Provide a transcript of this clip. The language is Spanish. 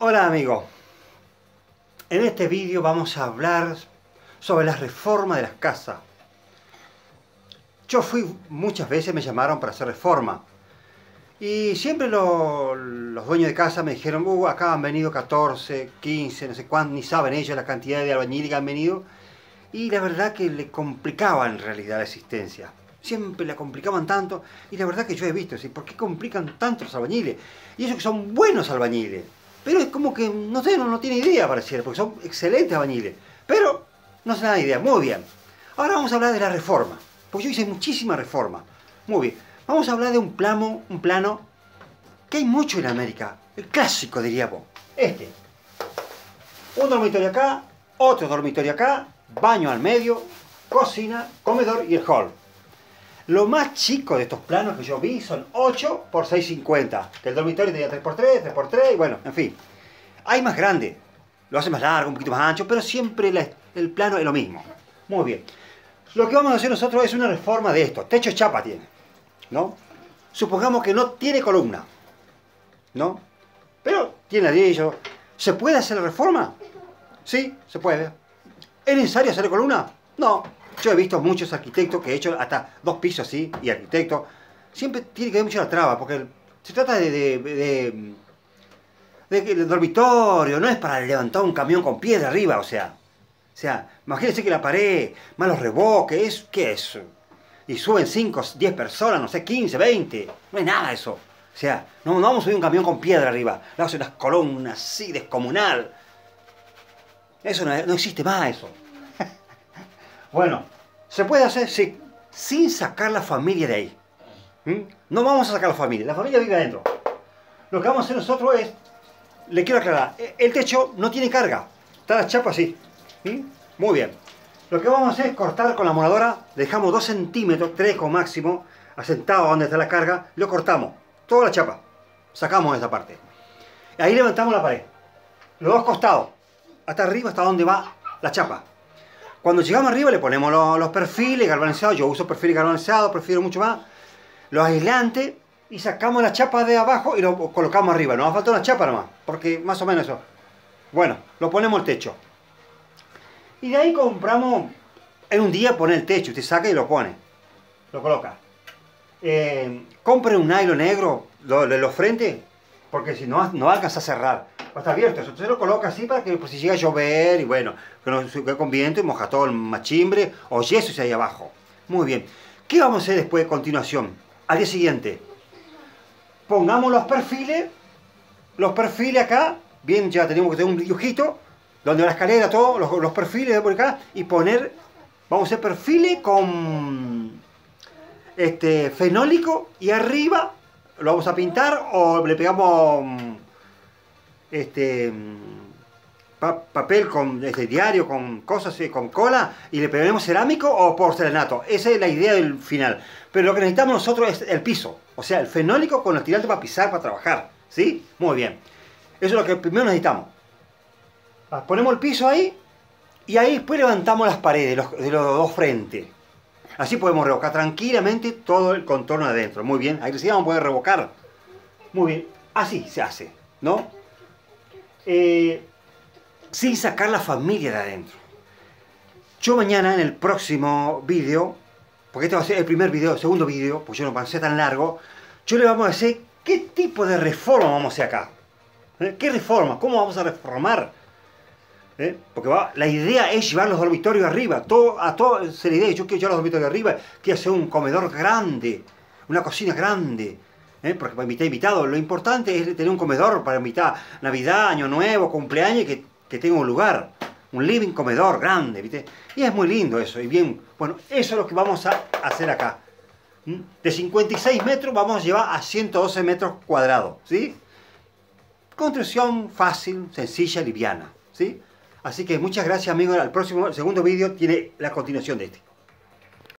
Hola amigos, en este vídeo vamos a hablar sobre la reforma de las casas. Yo fui, muchas veces me llamaron para hacer reforma y siempre los dueños de casa me dijeron, uh, acá han venido 14, 15, no sé cuántos, ni saben ellos la cantidad de albañiles que han venido y la verdad que le complicaba en realidad la existencia. Siempre la complicaban tanto y la verdad que yo he visto, ¿por qué complican tanto los albañiles? Y ellos que son buenos albañiles pero es como que, no sé, no, no tiene idea pareciera, porque son excelentes albañiles. Pero no se da idea. Muy bien. Ahora vamos a hablar de la reforma. Porque yo hice muchísima reforma. Muy bien. Vamos a hablar de un plano, un plano que hay mucho en América. El clásico, diríamos. Este. Un dormitorio acá, otro dormitorio acá, baño al medio, cocina, comedor y el hall. Lo más chico de estos planos que yo vi son 8 por 6,50. Que el dormitorio tenía 3x3, 3x3 y bueno, en fin. Hay más grande. Lo hace más largo, un poquito más ancho, pero siempre el plano es lo mismo. Muy bien. Lo que vamos a hacer nosotros es una reforma de esto. Techo chapa tiene. ¿No? Supongamos que no tiene columna. ¿No? Pero tiene ladrillo. ¿Se puede hacer la reforma? Sí, se puede. ¿Es necesario hacer columna? No, yo he visto muchos arquitectos que he hecho hasta dos pisos así, y arquitectos. Siempre tiene que haber mucho la traba, porque se trata de, de, de, el dormitorio, no es para levantar un camión con piedra arriba, o sea. O sea, imagínense que la pared, malos reboques, es, ¿qué es? Y suben 5, 10 personas, no sé, 15, 20. No es nada eso. O sea, no, no vamos a subir un camión con piedra arriba. Le a unas columnas así, descomunal. Eso no existe más, eso. Bueno, se puede hacer sin sacar la familia de ahí. ¿Mm? No vamos a sacar la familia, la familia vive adentro. Lo que vamos a hacer nosotros es, le quiero aclarar, e, el techo no tiene carga, está la chapa así. ¿Mm? Muy bien. Lo que vamos a hacer es cortar con la moradora, dejamos 2 centímetros, 3 como máximo, asentado donde está la carga, lo cortamos, toda la chapa, sacamos esa parte. Ahí levantamos la pared, los dos costados, hasta arriba, hasta donde va la chapa. Cuando llegamos arriba le ponemos los, perfiles galvanizados, yo uso perfiles galvanizados, prefiero mucho más, los aislantes y sacamos la chapa de abajo y lo colocamos arriba. Nos va a faltar una chapa nomás, porque más o menos eso. Bueno, lo ponemos el techo. Y de ahí compramos, en un día pone el techo, usted saca y lo pone, lo coloca. Eh, compre un nylon negro de los frentes, porque si no, no alcanza a cerrar está abierto. Entonces lo coloca así para que por si llega a llover y bueno, que no se con viento y moja todo el machimbre o yeso si ahí abajo. Muy bien. ¿Qué vamos a hacer después de continuación? Al día siguiente. Pongamos los perfiles. Los perfiles acá. Bien, ya tenemos que tener un dibujito. Donde va la escalera, todos los, perfiles de por acá. Y poner, vamos a hacer perfiles con este fenólico. Y arriba lo vamos a pintar o le pegamos este papel con este diario con cosas eh, con cola y le pegaremos cerámico o porcelanato esa es la idea del final. Pero lo que necesitamos nosotros es el piso o sea el fenólico con los tirantes para pisar para trabajar ¿sí? muy bien. Eso es lo que primero necesitamos. Ponemos el piso ahí y ahí después levantamos las paredes de los dos frentes así podemos revocar tranquilamente todo el contorno de adentro muy bien ahí sí vamos a poder revocar muy bien así se hace ¿no? Eh, sin sacar la familia de adentro. Yo mañana en el próximo vídeo, porque este va a ser el primer vídeo, el segundo vídeo, pues yo no pasé tan largo, yo le vamos a decir qué tipo de reforma vamos a hacer acá. ¿Eh? ¿Qué reforma? ¿Cómo vamos a reformar? ¿Eh? Porque la idea es llevar los dormitorios arriba. Todo, a todo se la idea, yo quiero llevar los dormitorios arriba, quiero hacer un comedor grande, una cocina grande, ¿eh? porque para invitar invitados, lo importante es tener un comedor para invitar Navidad, Año Nuevo, cumpleaños, que, que tenga un lugar, un living comedor grande, ¿viste? Y es muy lindo eso, y bien, bueno, eso es lo que vamos a hacer acá. De 56 metros vamos a llevar a 112 metros cuadrados, ¿sí? Construcción fácil, sencilla, liviana, ¿sí? Así que muchas gracias amigos, al próximo, segundo vídeo tiene la continuación de este.